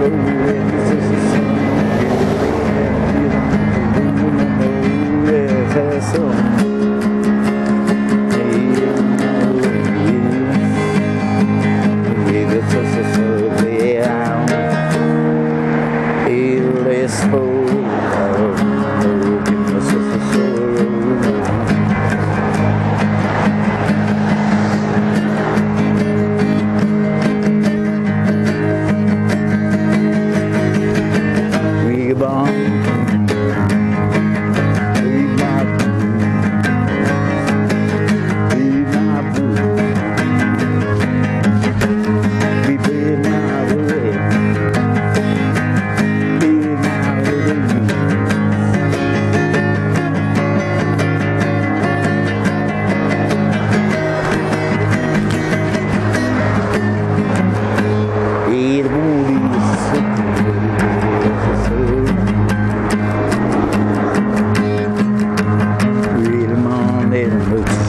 You.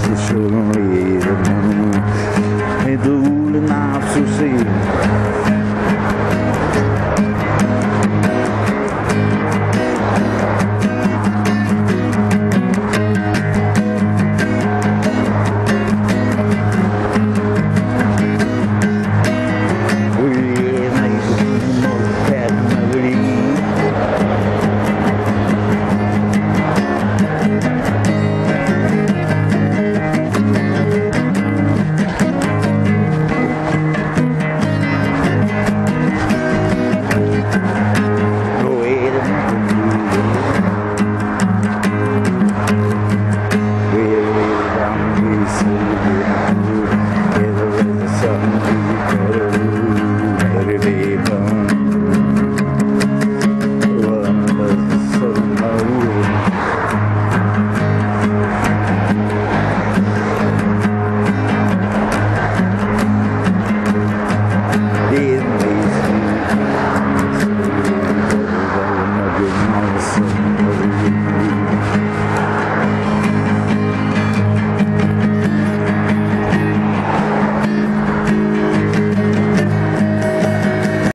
Şöyle